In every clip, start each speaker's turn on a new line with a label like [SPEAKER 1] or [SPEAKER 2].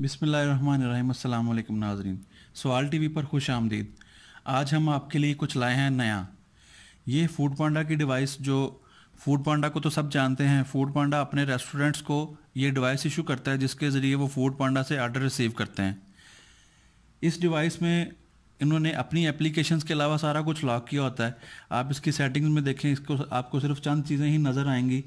[SPEAKER 1] बिसमीम नाजरीन। सवाल टीवी पर खुश आमदीद। आज हम आपके लिए कुछ लाए हैं नया। ये फ़ूड पांडा की डिवाइस जो, फ़ूड पांडा को तो सब जानते हैं। फ़ूड पांडा अपने रेस्टोरेंट्स को ये डिवाइस इशू करता है जिसके ज़रिए वो फ़ूड पांडा से आर्डर रिसीव करते हैं। इस डिवाइस में इन्होंने अपनी एप्लीकेशंस के अलावा सारा कुछ लॉक किया होता है। आप इसकी सेटिंग्स में देखें, इसको आपको सिर्फ़ चंद चीज़ें ही नज़र आएँगी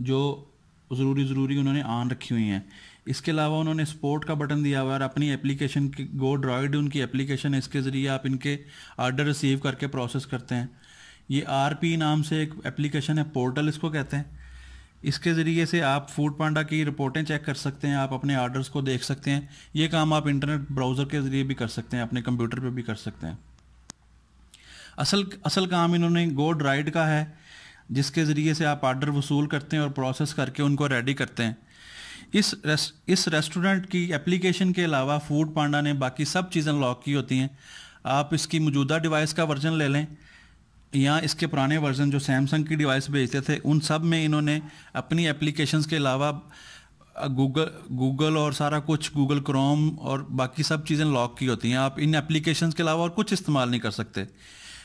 [SPEAKER 1] जो ज़रूरी ज़रूरी उन्होंने ऑन रखी हुई हैं। इसके अलावा उन्होंने स्पोर्ट का बटन दिया हुआ है और अपनी एप्लीकेशन की गो ड्रॉइड उनकी एप्लीकेशन है इसके ज़रिए आप इनके आर्डर रिसीव करके प्रोसेस करते हैं। ये आर पी नाम से एक एप्लीकेशन है पोर्टल इसको कहते हैं। इसके ज़रिए से आप फ़ूड पांडा की रिपोर्टें चेक कर सकते हैं, आप अपने आर्डर्स को देख सकते हैं। ये काम आप इंटरनेट ब्राउज़र के ज़रिए भी कर सकते हैं, अपने कंप्यूटर पर भी कर सकते हैं। असल असल काम इन्होंने गो ड्राइड का है, जिसके ज़रिए से आप आर्डर वसूल करते हैं और प्रोसेस करके उनको रेडी करते हैं। इस रेस, इस रेस्टोरेंट की एप्लीकेशन के अलावा फ़ूड पांडा ने बाकी सब चीज़ें लॉक की होती हैं। आप इसकी मौजूदा डिवाइस का वर्जन ले लें या इसके पुराने वर्जन जो सैमसंग की डिवाइस भेजते थे उन सब में इन्होंने अपनी एप्लीकेशंस के अलावा गूगल गूगल और सारा कुछ गूगल क्रोम और बाकी सब चीज़ें लॉक की होती हैं। आप इन एप्लीकेशंस के अलावा और कुछ इस्तेमाल नहीं कर सकते।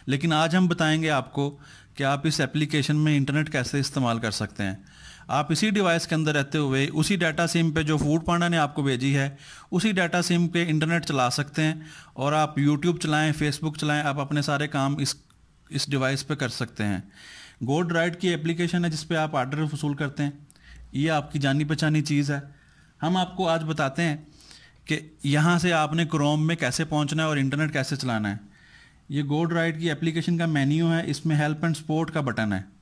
[SPEAKER 1] लेकिन आज हम बताएँगे आपको कि आप इस एप्लीकेशन में इंटरनेट कैसे इस्तेमाल कर सकते हैं। आप इसी डिवाइस के अंदर रहते हुए, उसी डाटा सिम पे जो फ़ूड पांडा ने आपको भेजी है, उसी डाटा सिम पे इंटरनेट चला सकते हैं और आप यूट्यूब चलाएँ फेसबुक चलाएँ, आप अपने सारे काम इस इस डिवाइस पे कर सकते हैं। गोड राइड की एप्लीकेशन है जिस पे आप आर्डर वसूल करते हैं। ये आपकी जानी पहचानी चीज़ है। हम आपको आज बताते हैं कि यहाँ से आपने क्रोम में कैसे पहुँचना है और इंटरनेट कैसे चलाना है। ये गोड राइड की एप्लीकेशन का मेन्यू है, इसमें हेल्प एंड सपोर्ट का बटन है।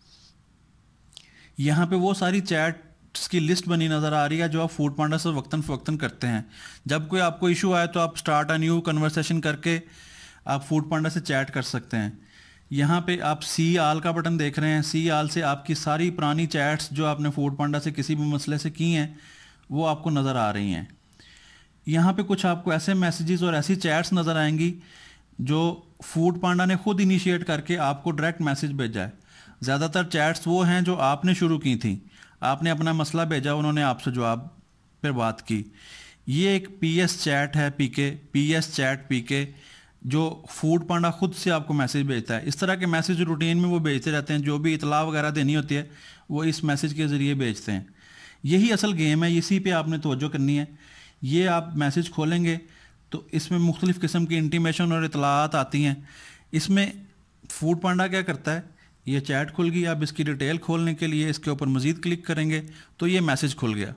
[SPEAKER 1] यहाँ पे वो सारी चैट्स की लिस्ट बनी नज़र आ रही है जो आप फ़ूड पांडा से वक्ता फ़वक्ता करते हैं। जब कोई आपको इशू आए तो आप स्टार्ट अ न्यू कन्वर्सेशन करके आप फ़ूड पांडा से चैट कर सकते हैं। यहाँ पे आप सी आल का बटन देख रहे हैं। सी आल से आपकी सारी पुरानी चैट्स जो आपने फ़ूड पांडा से किसी भी मसले से की हैं, वो आपको नज़र आ रही हैं। यहाँ पे कुछ आपको ऐसे मैसेजेस और ऐसी चैट्स नज़र आएँगी जो फ़ूड पांडा ने खुद इनिशिएट करके आपको डायरेक्ट मैसेज भेजा है। ज़्यादातर चैट्स वो हैं जो आपने शुरू की थी। आपने अपना मसला भेजा, उन्होंने आपसे जवाब पर बात की। ये एक पी एस चैट है P K P S chat P K जो फ़ूड पांडा खुद से आपको मैसेज भेजता है। इस तरह के मैसेज रूटीन में वो भेजते रहते हैं, जो भी इतला वगैरह देनी होती है, वो इस मैसेज के ज़रिए भेजते हैं। यही असल गेम है, इसी पे आपने तोज्जो करनी है। ये आप मैसेज खोलेंगे तो इसमें मुख्तलिफ़ किस्म की इंटीमेशन और इतलात आती हैं। इसमें फ़ूड पांडा क्या करता है ये चैट खुल गई। अब इसकी डिटेल खोलने के लिए इसके ऊपर मज़ीद क्लिक करेंगे तो ये मैसेज खुल गया।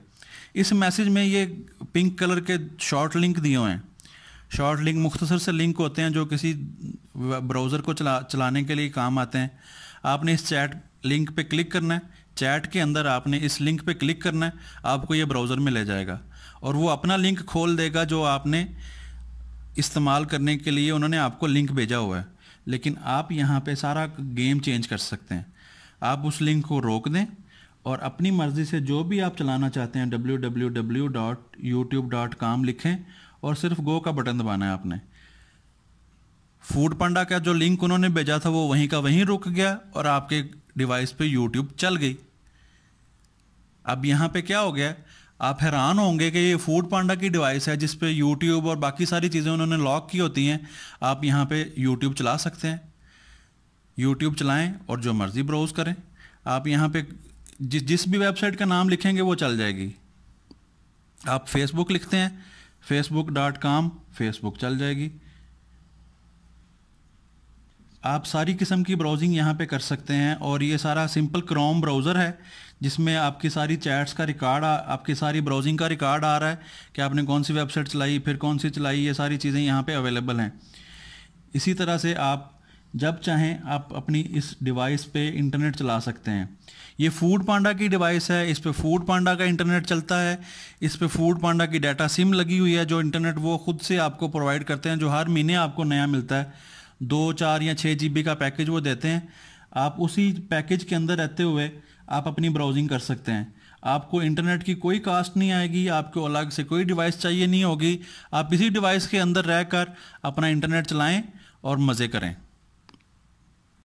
[SPEAKER 1] इस मैसेज में ये पिंक कलर के शॉर्ट लिंक दिए हुए हैं। शॉर्ट लिंक मुख्तसर से लिंक होते हैं जो किसी ब्राउज़र को चला, चलाने के लिए काम आते हैं। आपने इस चैट लिंक पे क्लिक करना है। चैट के अंदर आपने इस लिंक पे क्लिक करना है। आपको ये ब्राउज़र में ले जाएगा और वो अपना लिंक खोल देगा जो आपने इस्तेमाल करने के लिए उन्होंने आपको लिंक भेजा हुआ है। लेकिन आप यहाँ पे सारा गेम चेंज कर सकते हैं। आप उस लिंक को रोक दें और अपनी मर्ज़ी से जो भी आप चलाना चाहते हैं, www.youtube.com लिखें और सिर्फ़ गो का बटन दबाना है आपने। फ़ूड पंडा का जो लिंक उन्होंने भेजा था, वो वहीं का वहीं रुक गया और आपके डिवाइस पे यूट्यूब चल गई। अब यहाँ पे क्या हो गया? आप हैरान होंगे कि ये फ़ूड पांडा की डिवाइस है जिस पे यूट्यूब और बाकी सारी चीज़ें उन्होंने लॉक की होती हैं। आप यहाँ पे यूट्यूब चला सकते हैं। यूट्यूब चलाएँ और जो मर्ज़ी ब्राउज़ करें। आप यहाँ पे जिस जिस भी वेबसाइट का नाम लिखेंगे वो चल जाएगी। आप फेसबुक लिखते हैं। फेसबुक डॉट कॉम फेसबुक चल जाएगी। आप सारी किस्म की ब्राउजिंग यहाँ पे कर सकते हैं और ये सारा सिंपल क्रोम ब्राउज़र है, जिसमें आपकी सारी चैट्स का रिकॉर्ड आपकी सारी ब्राउजिंग का रिकॉर्ड आ रहा है कि आपने कौन सी वेबसाइट चलाई, फिर कौन सी चलाई, ये सारी चीज़ें यहाँ पे अवेलेबल हैं। इसी तरह से आप जब चाहें आप अपनी इस डिवाइस पे इंटरनेट चला सकते हैं। ये फ़ूड पांडा की डिवाइस है, इस पर फ़ूड पांडा का इंटरनेट चलता है, इस पर फ़ूड पांडा की डाटा सिम लगी हुई है, जो इंटरनेट वो खुद से आपको प्रोवाइड करते हैं, जो हर महीने आपको नया मिलता है। दो, चार या छः जीबी का पैकेज वो देते हैं। आप उसी पैकेज के अंदर रहते हुए आप अपनी ब्राउजिंग कर सकते हैं। आपको इंटरनेट की कोई कास्ट नहीं आएगी, आपको अलग से कोई डिवाइस चाहिए नहीं होगी। आप इसी डिवाइस के अंदर रहकर अपना इंटरनेट चलाएँ और मज़े करें।